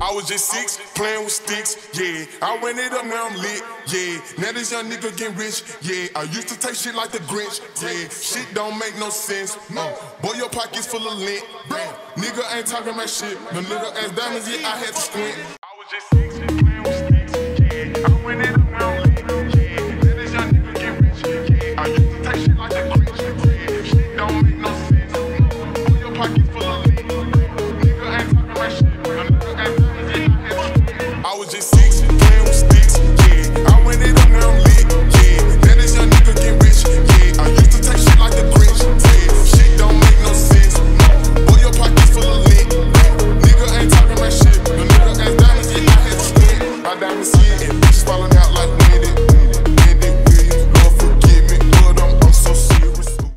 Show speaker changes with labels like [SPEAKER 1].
[SPEAKER 1] I was just six, playing with sticks, yeah. I went it up, now I'm lit, yeah. Now this young nigga get rich, yeah. I used to take shit like the Grinch, yeah. Shit don't make no sense, no. Uh, boy, your pockets full of lint, bro. Nigga ain't talking my shit. The little ass diamonds, yeah, I had to squint. I was just six, sticks, yeah. This young nigga rich, yeah. I used to take shit like. G6, sticks. I went now I'm lit, yeah. That is nigga rich, yeah. I used to take shit like a yeah. Shit don't make no sense. Boy, your pockets full of lit. Nigga ain't my shit, no nigga diamonds. My diamonds, falling out like